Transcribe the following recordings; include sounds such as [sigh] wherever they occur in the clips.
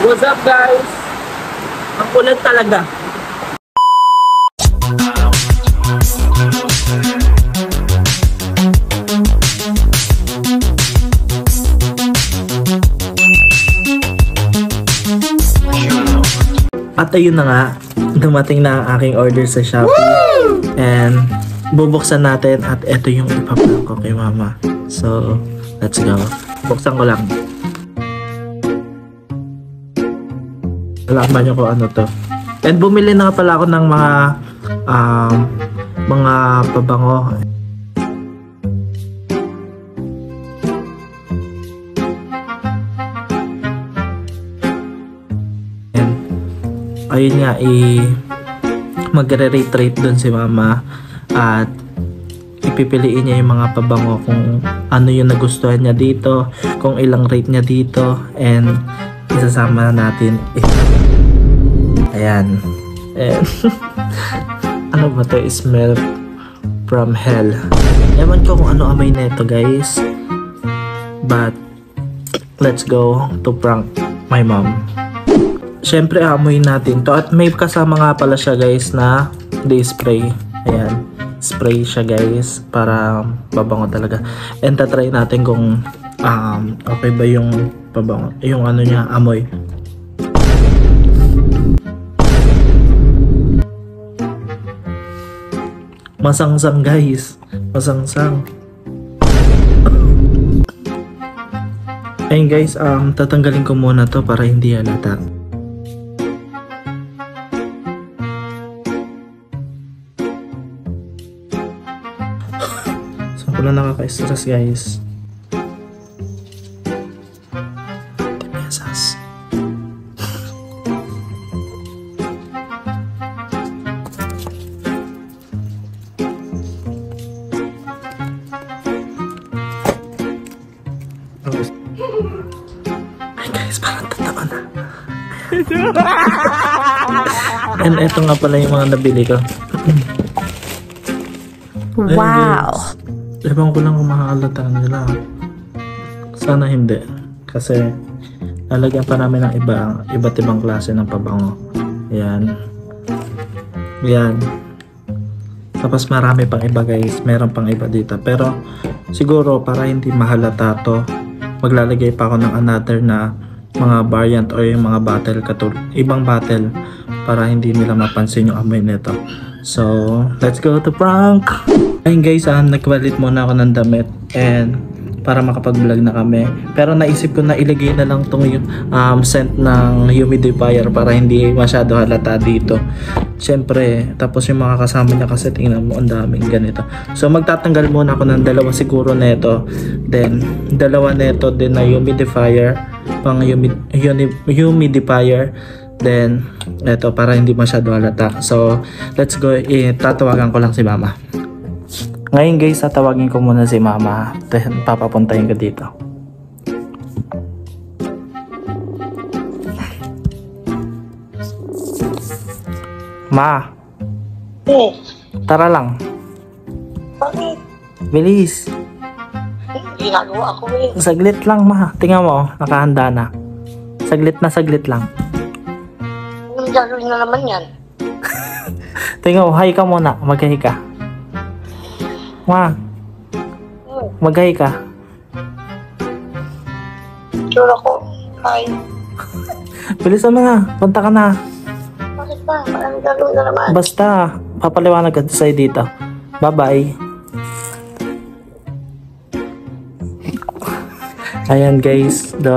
What's up guys? Ang kulat talaga. At ayun na nga, dumating na ang aking order sa Shopee. And bubuksan natin at ito yung ipaplan ko kay mama. So, let's go. Buksan ko lang. Alaman nyo kung ano to. And bumili na pala ako ng mga um, mga pabango. And, ayun nga, i magre-rate-rate dun si mama at ipipiliin niya yung mga pabango kung ano yung nagustuhan niya dito, kung ilang rate niya dito, and isasama natin. Ayan. And, [laughs] ano ba to? Smell from hell. Ewan ko kung ano amoy nito guys. But, let's go to prank my mom. Siyempre, amoy natin to. At may kasama nga pala siya guys na day spray. Ayan. Spray siya guys para babango talaga. And tatry natin kung um, okay ba yung pabango. Yung ano niya, amoy. Masangsang guys. Masangsang. Ayun guys, um, tatanggalin ko muna to para hindi halata. Saan ko na nakaka-stress guys? [laughs] And eto nga pala yung mga nabili ko. Wow. Ewan ko lang kung makakalata nila. Sana hindi. Kasi lalagyan pa namin ng iba, iba't ibang klase ng pabango. Ayan. Ayan. Tapos marami pang iba guys. Meron pang iba dito. Pero siguro para hindi mahalata to, maglalagay pa ako ng another na mga variant or yung mga battle katul ibang battle para hindi nila mapansin yung amoy nito. So, let's go to prank! Ayun guys, um, nagpalit muna ako ng damit and para makapag-vlog na kami. Pero naisip ko na ilagay na lang tong um, scent ng humidifier para hindi masyado halata dito. Siyempre, tapos yung mga kasama niya kasi tingnan mo, ang daming ganito. So, magtatanggal muna ako ng dalawa siguro neto. Then, dalawa neto din na humidifier, pang humid, humi- humidifier. Then, eto, para hindi masyado halata. So, let's go. Eh, tatawagan ko lang si mama. Ngayon guys, tatawagin ko muna si mama. Then, papapuntahin ko dito. Ma, Eh, tara lang. bakit? Bilis. Ginagawa ko eh. Saglit lang ma. Tingnan mo, oh, nakahanda na. Saglit na saglit lang. Anong gagawin na naman yan? [laughs] Tingnan mo, hi ka muna. Mag-hi ka. Ma, mag-hi ka. tsura ko. Ay, [laughs] Bilisan mo na. Punta ka na. bakit ba? Anong gagawin na naman? Basta, papaliwanag ka sa'yo dito. Bye-bye. Ayan guys, the...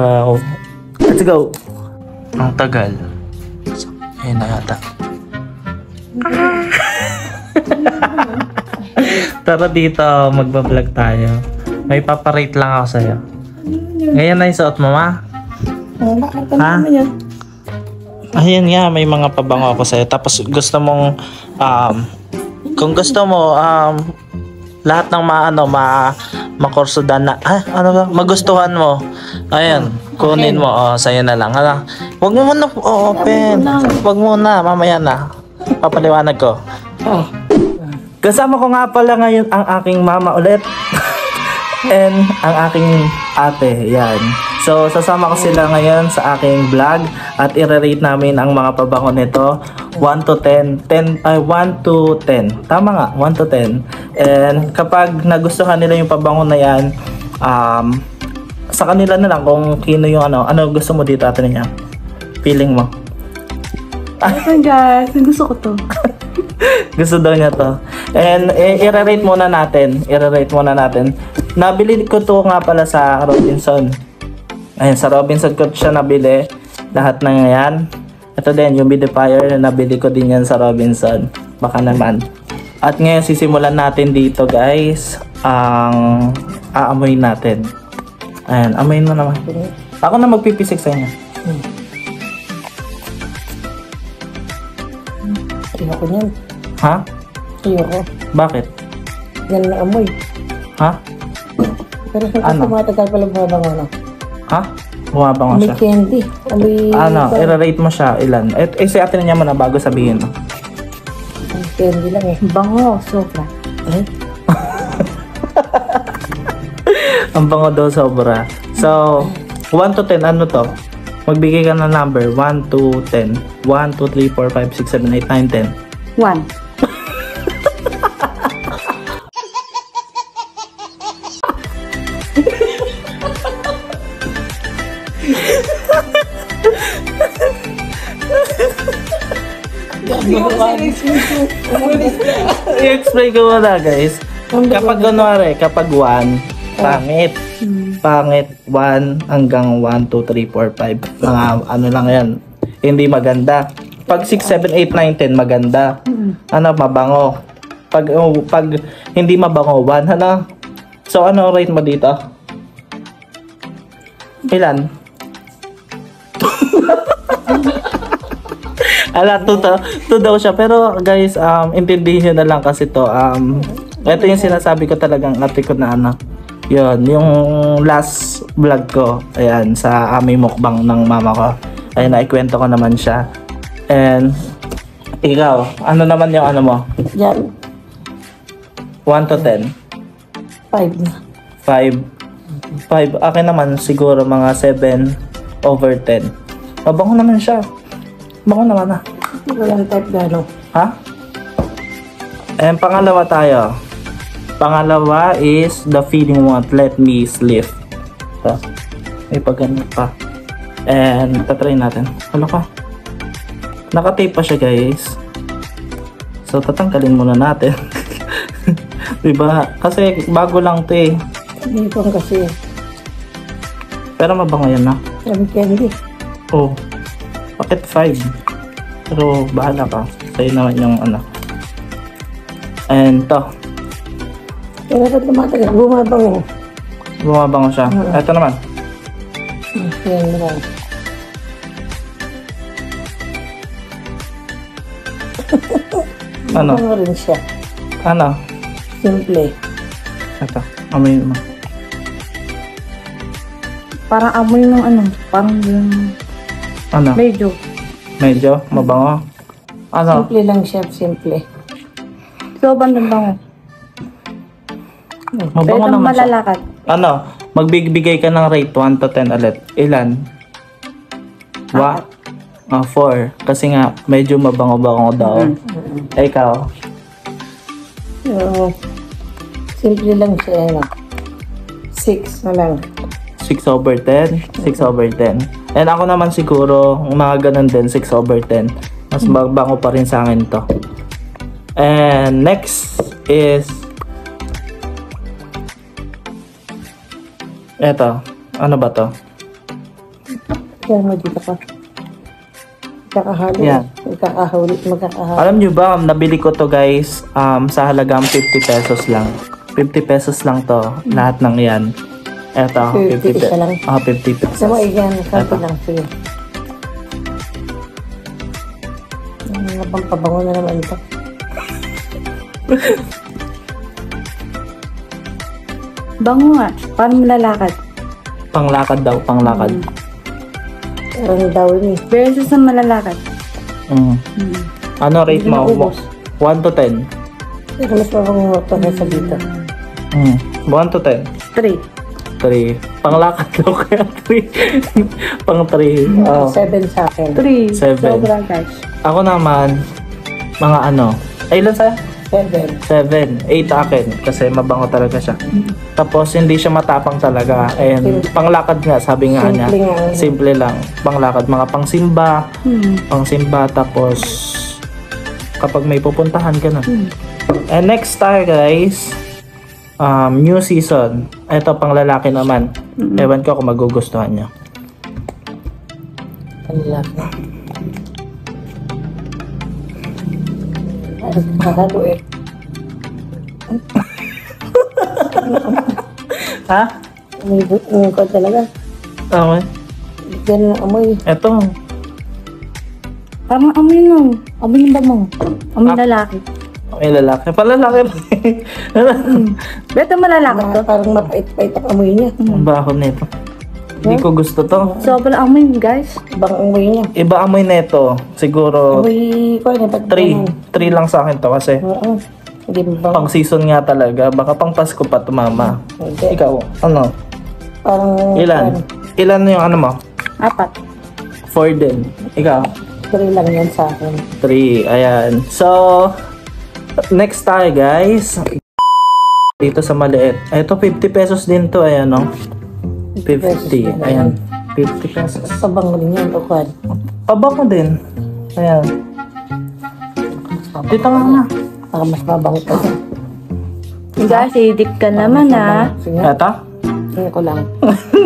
Let's go! Ang tagal. Ayun na yata. [laughs] Tara dito, magbablog tayo. May paparate lang ako sa'yo. Ngayon na yung suot mo, ma? Ha? Ayan nga, may mga pabango ako sa'yo. Tapos gusto mong, um, kung gusto mo, um, lahat ng maano, ma, makursudan na, ah, ano ba, magustuhan mo. Ayan, kunin mo, oh, sa'yo na lang. Hala, huwag mo muna oh, open. Huwag muna, mamaya na. Papaliwanag ko. Oh. Kasama ko nga pala ngayon ang aking mama ulit. [laughs] And ang aking ate, yan. So, sasama ko sila ngayon sa aking vlog at i-rate namin ang mga pabango nito 1 to 10. 10 ay 1 to 10. Tama nga, 1 to 10. And kapag nagustuhan nila yung pabango na yan, um, sa kanila na lang kung kino yung ano, ano gusto mo dito ate niya? Feeling mo? Ayun guys, gusto ko to. [laughs] Gusto daw niya to. And i- i-rate muna natin. I-rate muna natin. Nabili ko to nga pala sa Robinson. Ayun, sa Robinson ko siya nabili. Lahat na yan. Ito din, yung humidifier na nabili ko din yan sa Robinson. Baka naman. At ngayon, sisimulan natin dito guys. Ang aamoy natin. Ayan, amoyin mo naman. Ako na magpipisik sa inyo. Ayoko niyan. Ha? Ayoko. Bakit? Yan na amoy. Ha? Pero sa Ano? ano? tumatagal pala ba bang ano? Ha? Bumabango Amoy siya. candy. Amoy... Ano, i-rate mo siya ilan? Eh, eh si ate niya muna bago sabihin mo. Amoy candy lang eh. Bango, sobra. Ay, [laughs] Ang bango daw sobra. So, 1 to 10, ano to? Magbigay ka ng number. 1 to 10. 1, 2, 3, 4, 5, 6, 7, 8, 9, 10. One. I-explain ko muna guys. Kapag kunwari, kapag 1, pangit. Pangit 1 hanggang 1, 2, 3, 4, 5. Mga ano lang yan. Hindi maganda. Pag 6, 7, 8, 9, 10, maganda. Ano, mabango. Pag, oh, pag hindi mabango, 1, ano? So, ano rate mo dito? Ilan? Ala, to, to, to daw siya. Pero guys, um, intindihin nyo na lang kasi to. Um, ito yung sinasabi ko talagang ate ko na ano. Yun, yung last vlog ko. Ayan, sa aming mukbang ng mama ko. Ayan, naikwento ko naman siya. And, ikaw, ano naman yung ano mo? yan. 1 to 10? Five na. 5. 5. Akin naman siguro mga 7 over 10. Mabango naman siya. Bango naman ah. Walang type gano'n. Ha? And pangalawa tayo. Pangalawa is the feeling won't let me sleep. So, may pagganyan pa. And tatry natin. Ano ka? Nakatape pa siya guys. So tatanggalin muna natin. [laughs] diba? Kasi bago lang to eh. Hindi ko kasi. Pero mabango yan na. Amoy candy. Oh. Bakit 5? Pero bahala ka. Sa'yo naman yung ano. And to. Pero ba't tumatagal? Bumabango. Bumabango siya. Ito naman. Yan lang. [laughs] Ano? Bango rin siya. Ano? Simple. Ito. Amoy mo. Parang amoy ng ano, parang yung Ano? medyo. Medyo mabango. Ano? Simple lang siya. Simple. Sobrang bango. Mabango Pero naman siya. malalakad. Ano? Magbibigay ka ng rate 1 to 10 ulit. Ilan? Wa? Ah, 4. Kasi nga, medyo mabango-bango daw. Eh, ikaw? Pero, simple lang siya. Ano. Six na lang. 6 over 10? 6 over 10. And ako naman siguro, mga ganun din, 6 over 10. Mas mabango pa rin sa akin to. And next is Eto, ano ba to? Kaya mo dito pa. Magkakahalo. Yan. Magkakahuli. Magkakahalo. Alam nyo ba, nabili ko to guys um, sa halagang 50 pesos lang. 50 pesos lang to, lahat ng yan. Eto, 50 50 pe- isa lang. Ah, 50 pesos. Iyan, kape Eto. lang. Sige. Ang mga bang pabango na naman ito. [laughs] Bango nga. Parang malalakad. Panglakad daw, panglakad. Parang daw ni. Versus sa malalakad. Mm. Mm. Ano rate mo? naubos. 1 to 10? Pero mas mabango ito kaysa dito. Mm. 1 to 10? Three. 3. Panglakad [laughs] daw kaya 3. Pang 3. Oh. Seven sa akin. Three. Seven. Sobra guys. Ako naman, mga ano. Ay, ilan sa'yo? Seven. 7. 8 akin. Kasi mabango talaga siya. Tapos, hindi siya matapang talaga. And, panglakad nga, sabi nga niya. Simple nga. Simple lang. Panglakad. Mga pangsimba. Hmm. Pangsimba. Tapos, kapag may pupuntahan ka na. Hmm. And next tayo guys, um, new season. Ito pang lalaki naman. Ewan ko kung magugustuhan nyo. Panlaki. Ay, Nakalo eh. [laughs] Ha? May buong ko talaga. Okay. Ganun ang amoy. Ito. Parang amoy nung. Amoy ng bango. Amoy Ah. lalaki. May lalaki. Palalaki pa [laughs] Beto malalaki to. Parang mapait-pait ang amoy niya. Ang baho nito. Hindi ko gusto to. Sobra amoy guys. Ibang amoy niya. Iba amoy nito. Siguro Amoy ko na pag 3. 3 lang sa akin to kasi Oo. Hindi ba? pang season nga talaga. Baka pang Pasko pa to mama. Hindi. Ikaw, ano? Parang Ilan? Ilan yung ano mo? Apat. 4 din. Ikaw? Three lang yan sa akin. 3. Ayan. So, next tayo guys. Dito sa maliit. Ito 50 pesos din to. Ayan no. 50. Ayan. 50 pesos. Sabang rin yan, Tukan. Pabango din. Ayan. Dito nga na. Baka mas mabang pa yan. Guys, idip ka naman ah. Sige, Ito? tingin ko lang.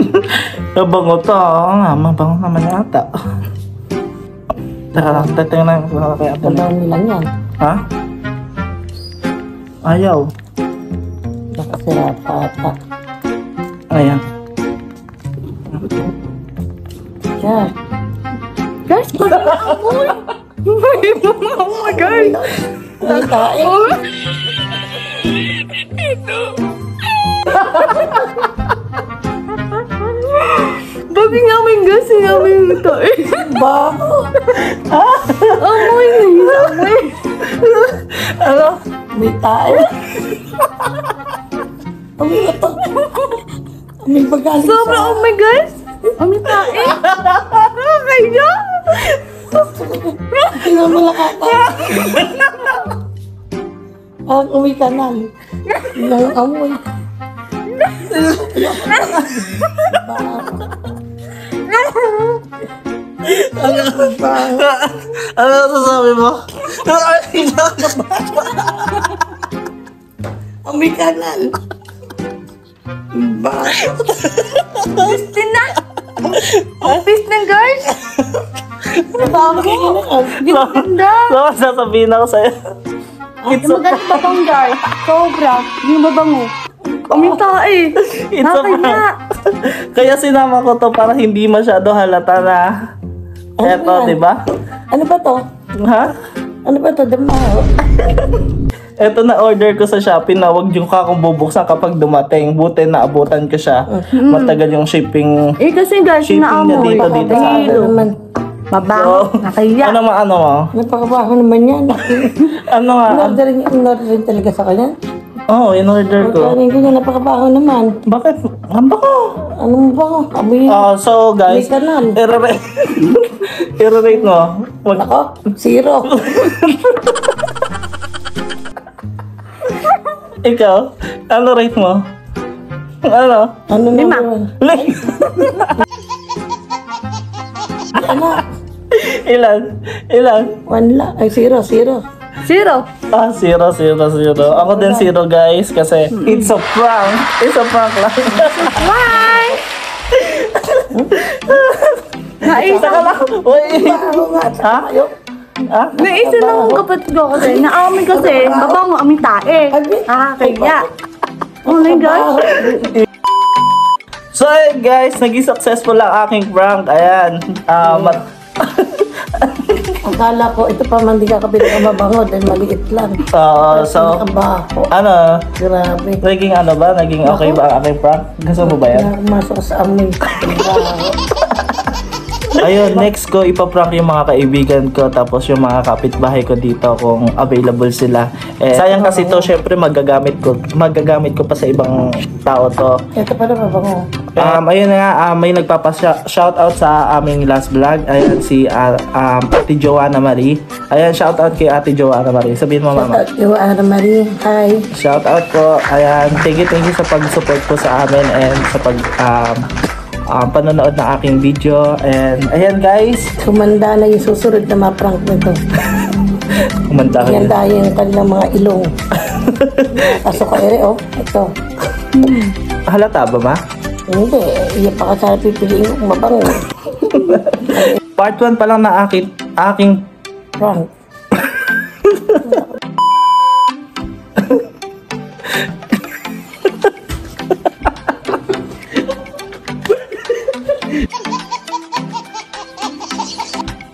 [laughs] Mabango to. Oo nga, mabango naman yata. Teka lang, tatingnan ko na kaya ito. Nilang yan. Ha? Ayaw. Nakasira pa ata. Ayan. Yan. Guys, parang amoy. [laughs] oh my God. May tae. Bakit nga may gas nga may ito eh. Baho. [laughs] Amoy na yun. Amoy. Ano? May tae. Amoy na to. Amoy pagkaling Sobra oh my gosh. Amoy tae. Kaya. Tingnan mo lang ata. Parang uwi ka na. Yung amoy. Ano sasabi mo? Amoy kanal. Baho. Gusto na. Office na guys. Bago. Ganda. So, sasabihin ako sa'yo. It's maganda pa bang guys? Sobra. Yung mabango. Amoy tae. It's a Nakakaya. prank. Kaya sinama ko to para hindi masyado halata na Ano eto, yan? di ba? Ano ba to? Ha? Ano ba to? Damaho. [laughs] Eto na order ko sa Shopee na wag yung kakong bubuksan kapag dumating. Buti na abutan ko siya. Matagal yung shipping. Eh kasi guys, Shipping na naamoy. dito, dito sa atin. Ano naman? Mabango. So, Nakaya. Ano ma ano mo? Napakabaho naman yan. [laughs] Ano nga? In-order in-order rin talaga sa kanya. Oo, oh, in-order ko. Pagkain ko niya, napakabaho naman. Bakit? Ang bako. Ano mo ba? Amoy. Ah, so May guys, kanal. i-rate i-rate mo. Wag, Ako, zero. [laughs] ikaw, ano rate mo? Ano? Ano Lima. naman? Like, [laughs] Ano? ilan? Ilan? One lang. Ay, zero, zero. Zero. Ah, zero, zero, zero. Ako din zero, guys, kasi it's a prank. It's a prank lang. Why? Naisa Saka lang. Uy. Baho nga. Ha? Ha? Naisa ng kapatid ko kasi, naamoy kasi, mabango amoy tae. Nakakaya. Oh my gosh. So, ayun, guys, naging successful lang aking prank. Ayan. Mat- [laughs] Akala ko, ito pa man di ka kapit ka mabango dahil maliit lang. Oo, so, Ang baho. ano, Grabe. naging ano ba? Naging okay ba ang aking prank? Gusto mo ba yan? Kaya pumasok sa amoy. Ang [laughs] baho. Ayun, next ko ipaprank yung mga kaibigan ko tapos yung mga kapitbahay ko dito kung available sila. Eh, sayang kasi to, syempre magagamit ko, magagamit ko pa sa ibang tao to. Ito pala mabango. Um, ayun na nga, um, may nagpapa-shoutout sa aming last vlog. Ayan, si uh, um, Ate Joanna Marie. Ayan, shoutout kay Ate Joanna Marie. Sabihin mo, mama. Shoutout yung Ana Marie. Hi. Shoutout po. Ayan, thank you, thank you sa pag-support po sa amin and sa pag um, um, panonood ng aking video. And ayan guys, Sumanda na yung susunod na maprank nito. kumanta ko. Yan dahil yung kanilang mga ilong. Pasok ka ere, oh. Ito. Halata ba ma? Hindi, iya pa ka sana pipiliin kung mabango. Part 1 pa lang na akin, aking Prank. [laughs]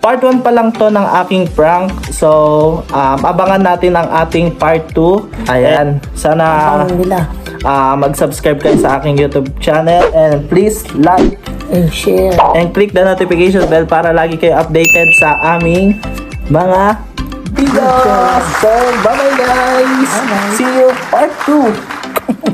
Part 1 pa lang to ng aking prank. So, um, abangan natin ang ating part 2. Ayan. Sana ah, mag-subscribe kayo sa aking YouTube channel. And please like And share. and click the notification bell para lagi kayo updated sa aming mga videos. So, bye-bye guys! See you part 2! [laughs]